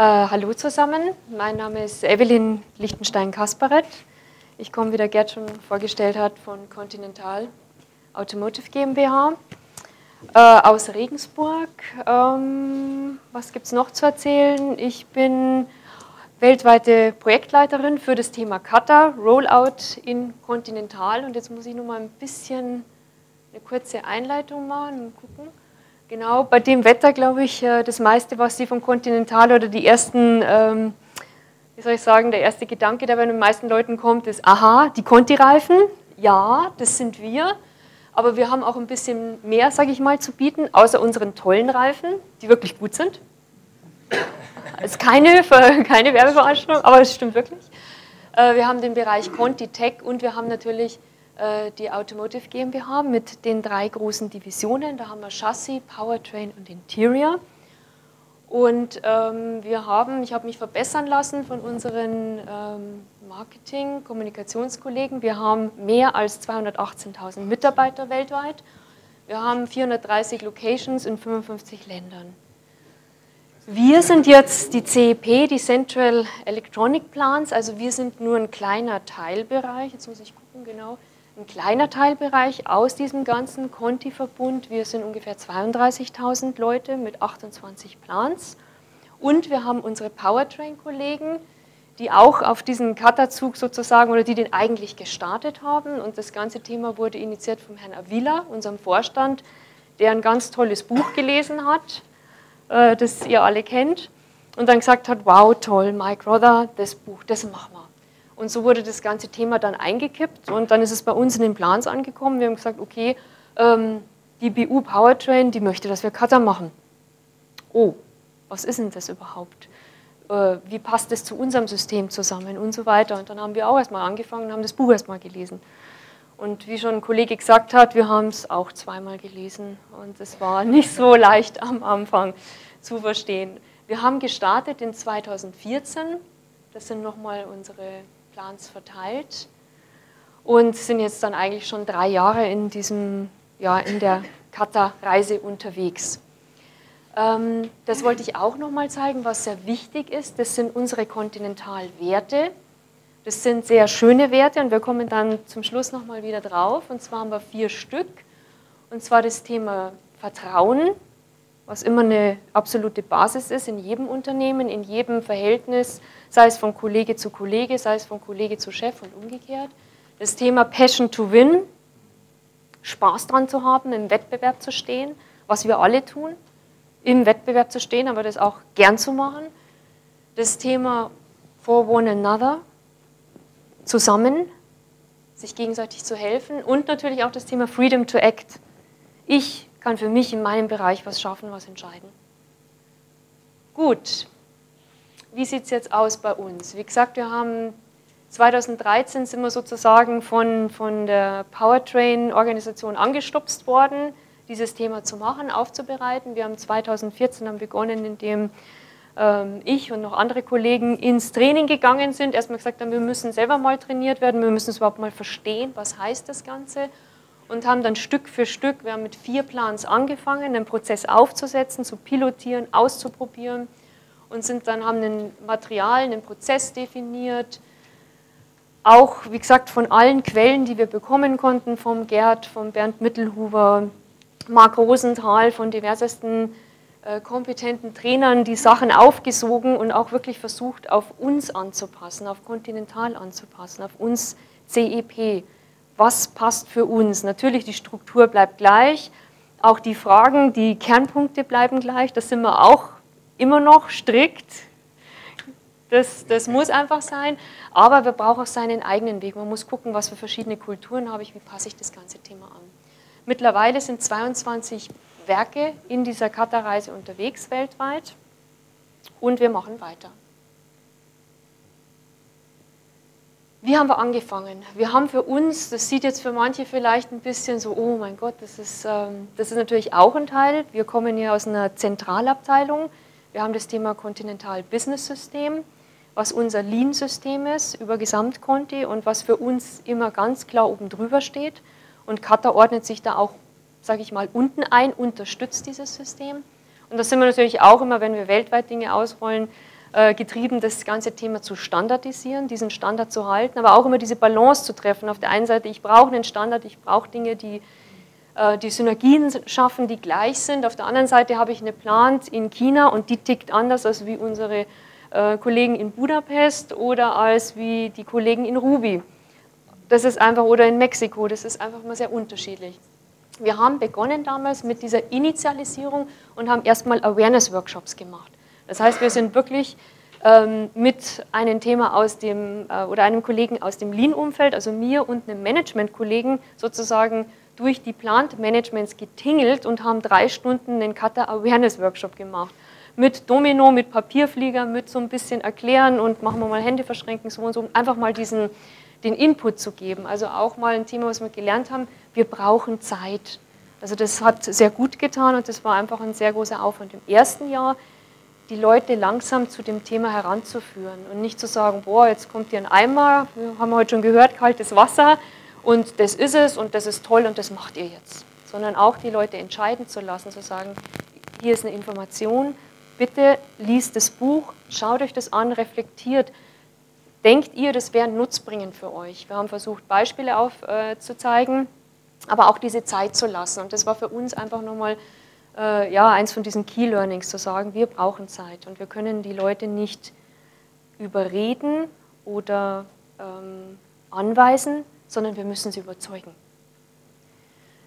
Äh, hallo zusammen, mein Name ist Evelyn Lichtenstein-Kasparet. Ich komme, wie der Gerd schon vorgestellt hat, von Continental Automotive GmbH äh, aus Regensburg. Ähm, was gibt es noch zu erzählen? Ich bin weltweite Projektleiterin für das Thema Kata, Rollout in Continental. Und jetzt muss ich noch mal ein bisschen eine kurze Einleitung machen und gucken. Genau, bei dem Wetter glaube ich, äh, das meiste, was Sie von Continental oder die ersten, ähm, wie soll ich sagen, der erste Gedanke, der bei den meisten Leuten kommt, ist, aha, die Conti-Reifen, ja, das sind wir, aber wir haben auch ein bisschen mehr, sage ich mal, zu bieten, außer unseren tollen Reifen, die wirklich gut sind. Das ist keine, keine Werbeveranstaltung, aber es stimmt wirklich. Äh, wir haben den Bereich Conti Tech und wir haben natürlich die Automotive GmbH mit den drei großen Divisionen. Da haben wir Chassis, Powertrain und Interior. Und ähm, wir haben, ich habe mich verbessern lassen von unseren ähm, Marketing-, Kommunikationskollegen. Wir haben mehr als 218.000 Mitarbeiter weltweit. Wir haben 430 Locations in 55 Ländern. Wir sind jetzt die CEP, die Central Electronic Plants, also wir sind nur ein kleiner Teilbereich. Jetzt muss ich gucken, genau ein kleiner Teilbereich aus diesem ganzen Conti-Verbund. Wir sind ungefähr 32.000 Leute mit 28 Plans. Und wir haben unsere Powertrain-Kollegen, die auch auf diesen Kata-Zug sozusagen oder die den eigentlich gestartet haben. Und das ganze Thema wurde initiiert vom Herrn Avila, unserem Vorstand, der ein ganz tolles Buch gelesen hat, äh, das ihr alle kennt. Und dann gesagt hat, wow, toll, Mike Rother, das Buch, das machen wir. Und so wurde das ganze Thema dann eingekippt und dann ist es bei uns in den Plans angekommen. Wir haben gesagt, okay, ähm, die BU Powertrain, die möchte, dass wir Cutter machen. Oh, was ist denn das überhaupt? Äh, wie passt das zu unserem System zusammen und so weiter. Und dann haben wir auch erstmal angefangen und haben das Buch erstmal gelesen. Und wie schon ein Kollege gesagt hat, wir haben es auch zweimal gelesen und es war nicht so leicht am Anfang zu verstehen. Wir haben gestartet in 2014. Das sind nochmal unsere Plans verteilt und sind jetzt dann eigentlich schon drei Jahre in, diesem, ja, in der Kata-Reise unterwegs. Ähm, das wollte ich auch nochmal zeigen, was sehr wichtig ist. Das sind unsere Kontinentalwerte. Das sind sehr schöne Werte und wir kommen dann zum Schluss nochmal wieder drauf. Und zwar haben wir vier Stück. Und zwar das Thema Vertrauen, was immer eine absolute Basis ist in jedem Unternehmen, in jedem Verhältnis, sei es von Kollege zu Kollege, sei es von Kollege zu Chef und umgekehrt. Das Thema Passion to Win, Spaß dran zu haben, im Wettbewerb zu stehen, was wir alle tun, im Wettbewerb zu stehen, aber das auch gern zu machen. Das Thema For One Another, zusammen, sich gegenseitig zu helfen und natürlich auch das Thema Freedom to Act. Ich kann für mich in meinem Bereich was schaffen, was entscheiden. Gut, wie sieht es jetzt aus bei uns? Wie gesagt, wir haben 2013 sind wir sozusagen von, von der Powertrain-Organisation angestupst worden, dieses Thema zu machen, aufzubereiten. Wir haben 2014 haben begonnen, indem ähm, ich und noch andere Kollegen ins Training gegangen sind. Erstmal gesagt haben, wir müssen selber mal trainiert werden, wir müssen es überhaupt mal verstehen, was heißt das Ganze und haben dann Stück für Stück, wir haben mit vier Plans angefangen, den Prozess aufzusetzen, zu pilotieren, auszuprobieren und sind dann, haben ein Material, einen Prozess definiert, auch, wie gesagt, von allen Quellen, die wir bekommen konnten, vom Gerd, vom Bernd Mittelhuber, Marc Rosenthal, von diversesten äh, kompetenten Trainern die Sachen aufgesogen und auch wirklich versucht, auf uns anzupassen, auf Continental anzupassen, auf uns CEP was passt für uns. Natürlich, die Struktur bleibt gleich, auch die Fragen, die Kernpunkte bleiben gleich, das sind wir auch immer noch strikt. Das, das muss einfach sein, aber wir brauchen auch seinen eigenen Weg. Man muss gucken, was für verschiedene Kulturen habe ich, wie passe ich das ganze Thema an. Mittlerweile sind 22 Werke in dieser Kata-Reise unterwegs weltweit und wir machen weiter. Wie haben wir angefangen? Wir haben für uns, das sieht jetzt für manche vielleicht ein bisschen so, oh mein Gott, das ist, ähm, das ist natürlich auch ein Teil. Wir kommen hier aus einer Zentralabteilung. Wir haben das Thema Continental Business System, was unser Lean-System ist über Gesamtkonti und was für uns immer ganz klar oben drüber steht. Und Kata ordnet sich da auch, sage ich mal, unten ein, unterstützt dieses System. Und das sind wir natürlich auch immer, wenn wir weltweit Dinge ausrollen, getrieben, das ganze Thema zu standardisieren, diesen Standard zu halten, aber auch immer diese Balance zu treffen. Auf der einen Seite, ich brauche einen Standard, ich brauche Dinge, die äh, die Synergien schaffen, die gleich sind. Auf der anderen Seite habe ich eine Plant in China und die tickt anders als wie unsere äh, Kollegen in Budapest oder als wie die Kollegen in Ruby. Das ist einfach, oder in Mexiko, das ist einfach mal sehr unterschiedlich. Wir haben begonnen damals mit dieser Initialisierung und haben erstmal Awareness-Workshops gemacht. Das heißt, wir sind wirklich ähm, mit einem Thema aus dem, äh, oder einem Kollegen aus dem Lean-Umfeld, also mir und einem Management-Kollegen sozusagen durch die Plant-Managements getingelt und haben drei Stunden den Cutter Awareness Workshop gemacht. Mit Domino, mit Papierflieger, mit so ein bisschen erklären und machen wir mal Hände verschränken, so und so, um einfach mal diesen, den Input zu geben. Also auch mal ein Thema, was wir gelernt haben, wir brauchen Zeit. Also das hat sehr gut getan und das war einfach ein sehr großer Aufwand. Im ersten Jahr die Leute langsam zu dem Thema heranzuführen und nicht zu sagen, boah, jetzt kommt hier ein Eimer, wir haben heute schon gehört, kaltes Wasser und das ist es und das ist toll und das macht ihr jetzt. Sondern auch die Leute entscheiden zu lassen, zu sagen, hier ist eine Information, bitte liest das Buch, schaut euch das an, reflektiert. Denkt ihr, das wäre nutzbringend für euch? Wir haben versucht, Beispiele aufzuzeigen, äh, aber auch diese Zeit zu lassen. Und das war für uns einfach nochmal äh, ja, eins von diesen Key Learnings, zu sagen, wir brauchen Zeit und wir können die Leute nicht überreden oder ähm, anweisen, sondern wir müssen sie überzeugen.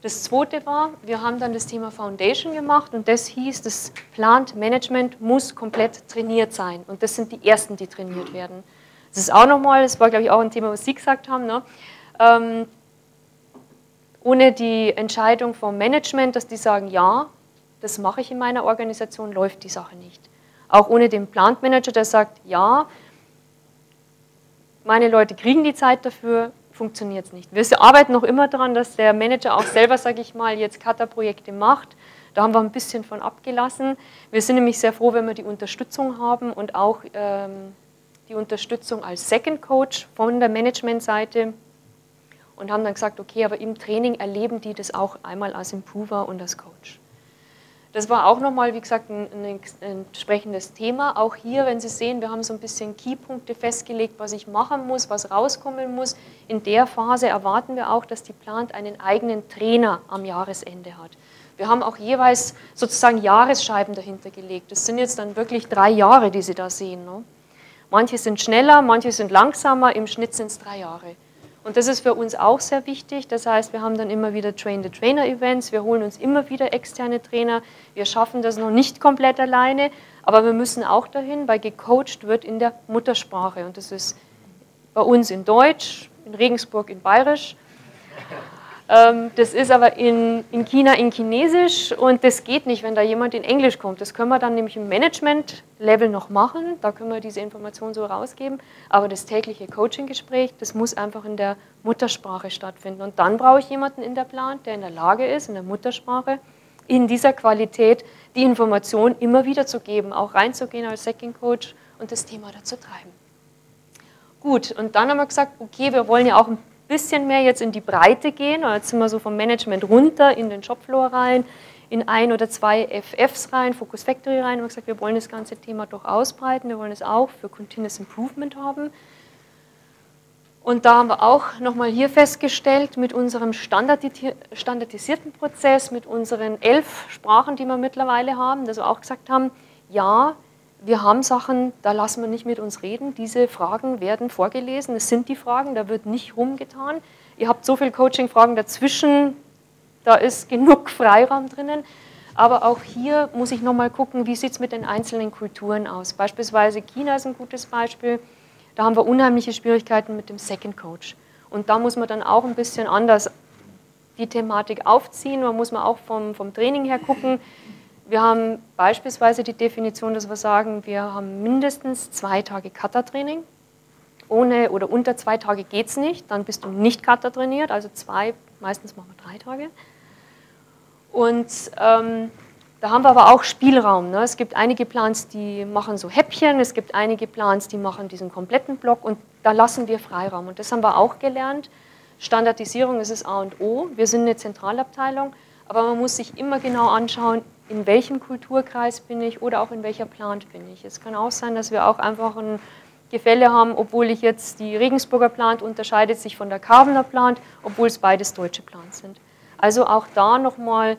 Das zweite war, wir haben dann das Thema Foundation gemacht und das hieß, das Plant Management muss komplett trainiert sein. Und das sind die ersten, die trainiert werden. Das ist auch nochmal, das war glaube ich auch ein Thema, was Sie gesagt haben, ne? ähm, ohne die Entscheidung vom Management, dass die sagen, ja, das mache ich in meiner Organisation, läuft die Sache nicht. Auch ohne den Plant Manager, der sagt, ja, meine Leute kriegen die Zeit dafür, funktioniert es nicht. Wir arbeiten noch immer daran, dass der Manager auch selber, sage ich mal, jetzt Kata-Projekte macht. Da haben wir ein bisschen von abgelassen. Wir sind nämlich sehr froh, wenn wir die Unterstützung haben und auch ähm, die Unterstützung als Second Coach von der Managementseite und haben dann gesagt, okay, aber im Training erleben die das auch einmal als Improver und als Coach. Das war auch nochmal, wie gesagt, ein, ein, entsprechendes Thema. Auch hier, wenn Sie sehen, wir haben so ein bisschen Keypunkte festgelegt, was ich machen muss, was rauskommen muss. In der Phase erwarten wir auch, dass die Plant einen eigenen Trainer am Jahresende hat. Wir haben auch jeweils sozusagen Jahresscheiben dahinter gelegt. Das sind jetzt dann wirklich drei Jahre, die Sie da sehen. Ne? Manche sind schneller, manche sind langsamer, im Schnitt sind es drei Jahre. Und das ist für uns auch sehr wichtig. Das heißt, wir haben dann immer wieder Train-the-Trainer-Events, wir holen uns immer wieder externe Trainer. Wir schaffen das noch nicht komplett alleine, aber wir müssen auch dahin, weil gecoacht wird in der Muttersprache. Und das ist bei uns in Deutsch, in Regensburg in Bayerisch. Ähm, das ist aber in, in China in Chinesisch und das geht nicht, wenn da jemand in Englisch kommt. Das können wir dann nämlich im Management-Level noch machen, da können wir diese Information so rausgeben, aber das tägliche Coaching-Gespräch, das muss einfach in der Muttersprache stattfinden. Und dann brauche ich jemanden in der Plan, der in der Lage ist, in der Muttersprache, in dieser Qualität die Information immer wieder zu geben, auch reinzugehen als Second Coach und das Thema dazu treiben. Gut, und dann haben wir gesagt, okay, wir wollen ja auch ein bisschen mehr jetzt in die Breite gehen. Jetzt sind wir so vom Management runter in den Shopfloor rein, in ein oder zwei FFs rein, Focus Factory rein. Wir haben gesagt, wir wollen das ganze Thema doch ausbreiten. Wir wollen es auch für Continuous Improvement haben. Und da haben wir auch nochmal hier festgestellt, mit unserem standardisierten Prozess, mit unseren elf Sprachen, die wir mittlerweile haben, dass wir auch gesagt haben, ja, wir haben Sachen, da lassen wir nicht mit uns reden. Diese Fragen werden vorgelesen. Es sind die Fragen, da wird nicht rumgetan. Ihr habt so viele Coaching-Fragen dazwischen, da ist genug Freiraum drinnen. Aber auch hier muss ich nochmal gucken, wie sieht es mit den einzelnen Kulturen aus. Beispielsweise China ist ein gutes Beispiel. Da haben wir unheimliche Schwierigkeiten mit dem Second Coach. Und da muss man dann auch ein bisschen anders die Thematik aufziehen. Da muss man auch vom, vom Training her gucken, wir haben beispielsweise die Definition, dass wir sagen, wir haben mindestens zwei Tage Kata-Training. Ohne oder unter zwei Tage geht es nicht, dann bist du nicht Kata trainiert, also zwei, meistens machen wir drei Tage. Und ähm, da haben wir aber auch Spielraum. Ne? Es gibt einige Plans, die machen so Häppchen, es gibt einige Plans, die machen diesen kompletten Block und da lassen wir Freiraum. Und das haben wir auch gelernt. Standardisierung ist das A und O. Wir sind eine Zentralabteilung, aber man muss sich immer genau anschauen, in welchem Kulturkreis bin ich oder auch in welcher Plant bin ich. Es kann auch sein, dass wir auch einfach ein Gefälle haben, obwohl ich jetzt die Regensburger Plant unterscheidet sich von der Carvener Plant, obwohl es beides deutsche Plants sind. Also auch da nochmal,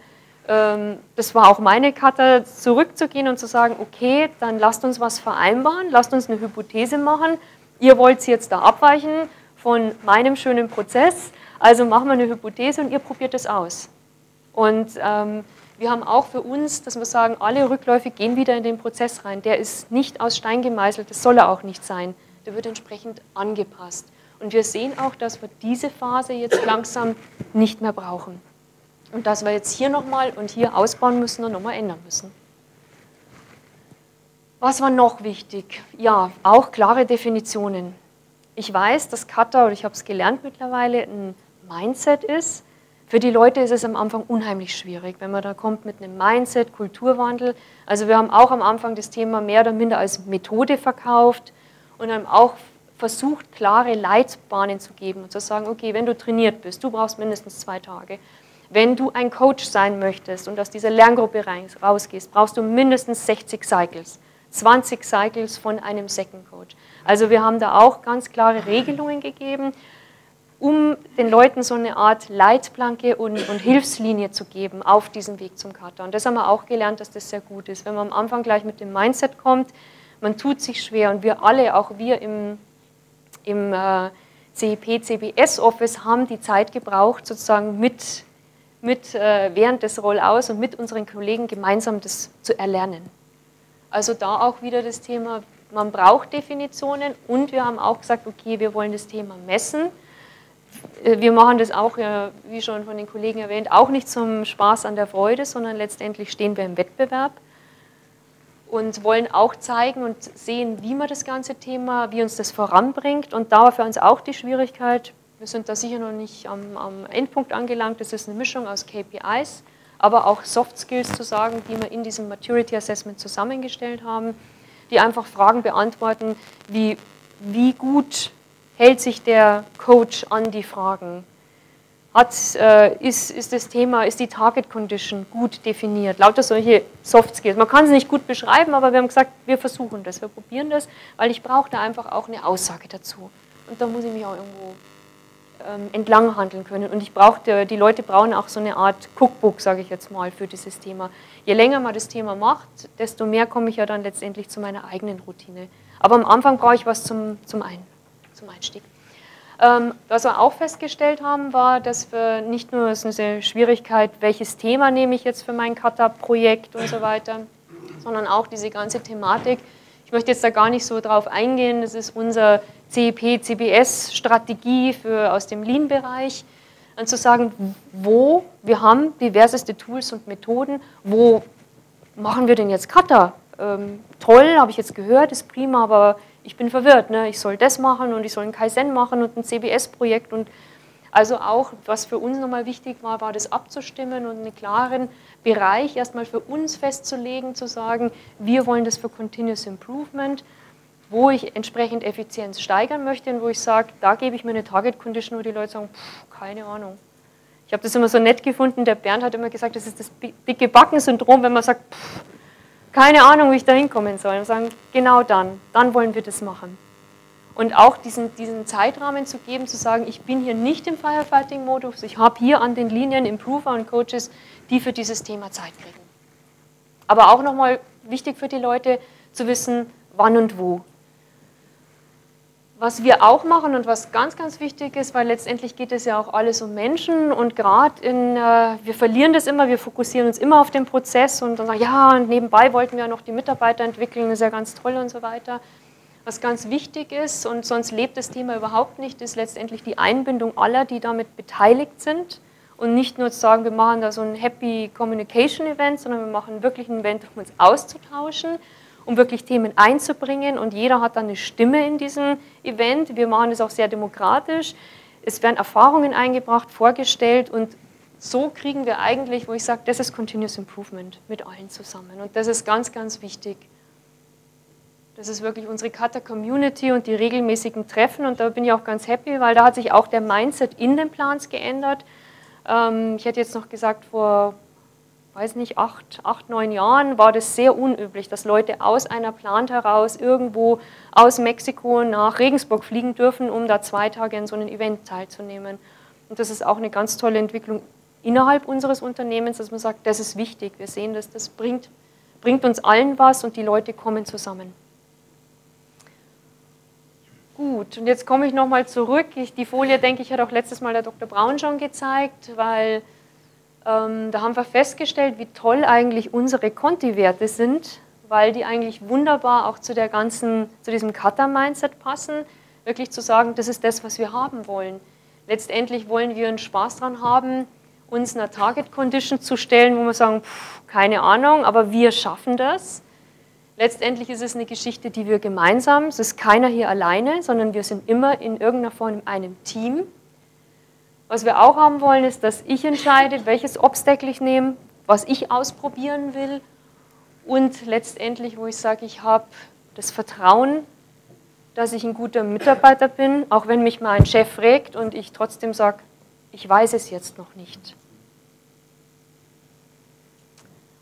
ähm, das war auch meine Karte, zurückzugehen und zu sagen, okay, dann lasst uns was vereinbaren, lasst uns eine Hypothese machen, ihr wollt jetzt da abweichen von meinem schönen Prozess, also machen wir eine Hypothese und ihr probiert es aus. Und ähm, wir haben auch für uns, dass wir sagen, alle Rückläufe gehen wieder in den Prozess rein. Der ist nicht aus Stein gemeißelt, das soll er auch nicht sein. Der wird entsprechend angepasst. Und wir sehen auch, dass wir diese Phase jetzt langsam nicht mehr brauchen. Und dass wir jetzt hier nochmal und hier ausbauen müssen und nochmal ändern müssen. Was war noch wichtig? Ja, auch klare Definitionen. Ich weiß, dass Kata, oder ich habe es gelernt mittlerweile, ein Mindset ist. Für die Leute ist es am Anfang unheimlich schwierig, wenn man da kommt mit einem Mindset, Kulturwandel. Also wir haben auch am Anfang das Thema mehr oder minder als Methode verkauft und haben auch versucht, klare Leitbahnen zu geben und zu sagen, okay, wenn du trainiert bist, du brauchst mindestens zwei Tage. Wenn du ein Coach sein möchtest und aus dieser Lerngruppe rausgehst, brauchst du mindestens 60 Cycles. 20 Cycles von einem Second Coach. Also wir haben da auch ganz klare Regelungen gegeben um den Leuten so eine Art Leitplanke und, und, Hilfslinie zu geben auf diesem Weg zum Kata. Und das haben wir auch gelernt, dass das sehr gut ist. Wenn man am Anfang gleich mit dem Mindset kommt, man tut sich schwer und wir alle, auch wir im, im äh, CIP, CBS Office, haben die Zeit gebraucht, sozusagen mit, mit äh, während des Rollouts und mit unseren Kollegen gemeinsam das zu erlernen. Also da auch wieder das Thema, man braucht Definitionen und wir haben auch gesagt, okay, wir wollen das Thema messen wir machen das auch, wie schon von den Kollegen erwähnt, auch nicht zum Spaß an der Freude, sondern letztendlich stehen wir im Wettbewerb und wollen auch zeigen und sehen, wie man das ganze Thema, wie uns das voranbringt. Und da war für uns auch die Schwierigkeit, wir sind da sicher noch nicht am, am Endpunkt angelangt, das ist eine Mischung aus KPIs, aber auch Soft Skills zu sagen, die wir in diesem Maturity Assessment zusammengestellt haben, die einfach Fragen beantworten, wie, wie gut hält sich der Coach an die Fragen? Hat, äh, ist, ist das Thema, ist die Target Condition gut definiert? Lauter solche Soft Skills. Man kann es nicht gut beschreiben, aber wir haben gesagt, wir versuchen das, wir probieren das, weil ich brauche da einfach auch eine Aussage dazu. Und da muss ich mich auch irgendwo ähm, entlang handeln können. Und ich brauche, die Leute brauchen auch so eine Art Cookbook, sage ich jetzt mal, für dieses Thema. Je länger man das Thema macht, desto mehr komme ich ja dann letztendlich zu meiner eigenen Routine. Aber am Anfang brauche ich was zum, zum einen zum Einstieg. Ähm, was wir auch festgestellt haben, war, dass wir nicht nur, es ist eine Schwierigkeit, welches Thema nehme ich jetzt für mein Kata-Projekt und so weiter, sondern auch diese ganze Thematik. Ich möchte jetzt da gar nicht so drauf eingehen, das ist unser CEP, CBS-Strategie aus dem Lean-Bereich, und zu sagen, wo, wir haben diverseste Tools und Methoden, wo machen wir denn jetzt Kata? Ähm, toll, habe ich jetzt gehört, ist prima, aber ich bin verwirrt, ne? ich soll das machen und ich soll ein Kaizen machen und ein CBS-Projekt und also auch, was für uns nochmal wichtig war, war das abzustimmen und einen klaren Bereich erstmal für uns festzulegen, zu sagen, wir wollen das für Continuous Improvement, wo ich entsprechend Effizienz steigern möchte und wo ich sage, da gebe ich mir eine Target Condition, wo die Leute sagen, pff, keine Ahnung. Ich habe das immer so nett gefunden, der Bernd hat immer gesagt, das ist das dicke Backensyndrom, wenn man sagt, pff, keine Ahnung, wie ich da hinkommen soll. Und sagen, genau dann, dann wollen wir das machen. Und auch diesen, diesen Zeitrahmen zu geben, zu sagen, ich bin hier nicht im Firefighting-Modus, ich habe hier an den Linien Improver und Coaches, die für dieses Thema Zeit kriegen. Aber auch nochmal wichtig für die Leute zu wissen, wann und wo. Was wir auch machen und was ganz, ganz wichtig ist, weil letztendlich geht es ja auch alles um Menschen und gerade in, äh, wir verlieren das immer, wir fokussieren uns immer auf den Prozess und dann sagen, ja, und nebenbei wollten wir ja noch die Mitarbeiter entwickeln, das ist ja ganz toll und so weiter. Was ganz wichtig ist und sonst lebt das Thema überhaupt nicht, ist letztendlich die Einbindung aller, die damit beteiligt sind und nicht nur zu sagen, wir machen da so ein Happy Communication Event, sondern wir machen wirklich ein Event, um uns auszutauschen um wirklich Themen einzubringen. Und jeder hat dann eine Stimme in diesem Event. Wir machen es auch sehr demokratisch. Es werden Erfahrungen eingebracht, vorgestellt und so kriegen wir eigentlich, wo ich sage, das ist Continuous Improvement mit allen zusammen. Und das ist ganz, ganz wichtig. Das ist wirklich unsere Kata Community und die regelmäßigen Treffen. Und da bin ich auch ganz happy, weil da hat sich auch der Mindset in den Plans geändert. Ähm, ich hätte jetzt noch gesagt, vor weiß nicht, acht, acht, neun Jahren war das sehr unüblich, dass Leute aus einer Plant heraus irgendwo aus Mexiko nach Regensburg fliegen dürfen, um da zwei Tage an so einem Event teilzunehmen. Und das ist auch eine ganz tolle Entwicklung innerhalb unseres Unternehmens, dass man sagt, das ist wichtig. Wir sehen, dass das bringt, bringt uns allen was und die Leute kommen zusammen. Gut, und jetzt komme ich nochmal zurück. Ich, die Folie, denke ich, hat auch letztes Mal der Dr. Braun schon gezeigt, weil ähm, da haben wir festgestellt, wie toll eigentlich unsere Conti-Werte sind, weil die eigentlich wunderbar auch zu, der ganzen, zu diesem Kata-Mindset passen. Wirklich zu sagen, das ist das, was wir haben wollen. Letztendlich wollen wir einen Spaß dran haben, uns einer Target Condition zu stellen, wo wir sagen, pff, keine Ahnung, aber wir schaffen das. Letztendlich ist es eine Geschichte, die wir gemeinsam, es ist keiner hier alleine, sondern wir sind immer in irgendeiner Form in einem Team. Was wir auch haben wollen, ist, dass ich entscheide, welches Obstacle ich nehme, was ich ausprobieren will und letztendlich, wo ich sage, ich habe das Vertrauen, dass ich ein guter Mitarbeiter bin, auch wenn mich mal ein Chef fragt und ich trotzdem sage, ich weiß es jetzt noch nicht.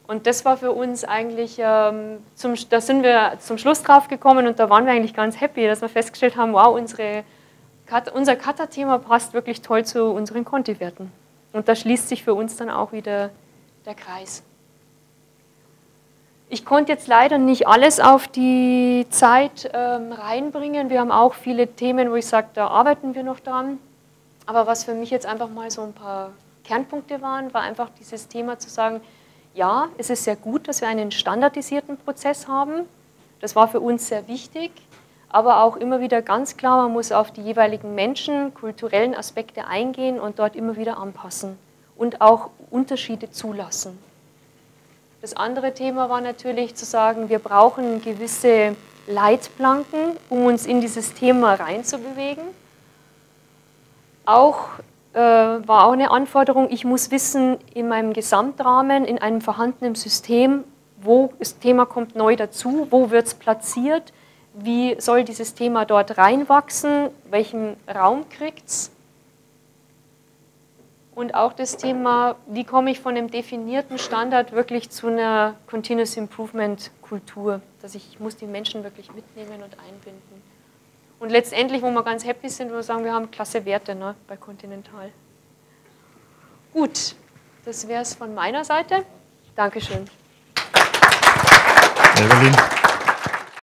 Und das war für uns eigentlich, ähm, zum, da sind wir zum Schluss drauf gekommen und da waren wir eigentlich ganz happy, dass wir festgestellt haben, wow, unsere, unser Kata-Thema passt wirklich toll zu unseren Konti-Werten. Und da schließt sich für uns dann auch wieder der Kreis. Ich konnte jetzt leider nicht alles auf die Zeit ähm, reinbringen. Wir haben auch viele Themen, wo ich sage, da arbeiten wir noch dran. Aber was für mich jetzt einfach mal so ein paar Kernpunkte waren, war einfach dieses Thema zu sagen, ja, es ist sehr gut, dass wir einen standardisierten Prozess haben. Das war für uns sehr wichtig, aber auch immer wieder ganz klar, man muss auf die jeweiligen Menschen, kulturellen Aspekte eingehen und dort immer wieder anpassen und auch Unterschiede zulassen. Das andere Thema war natürlich zu sagen, wir brauchen gewisse Leitplanken, um uns in dieses Thema reinzubewegen. Auch äh, war auch eine Anforderung, ich muss wissen, in meinem Gesamtrahmen, in einem vorhandenen System, wo das Thema kommt neu dazu, wo wird es platziert, wie soll dieses Thema dort reinwachsen, welchen Raum kriegt es. Und auch das Thema, wie komme ich von einem definierten Standard wirklich zu einer Continuous Improvement Kultur, dass ich, ich muss die Menschen wirklich mitnehmen und einbinden. Und letztendlich, wo wir ganz happy sind, wo wir sagen, wir haben klasse Werte ne, bei Continental. Gut, das wäre es von meiner Seite. Dankeschön. Evelyn.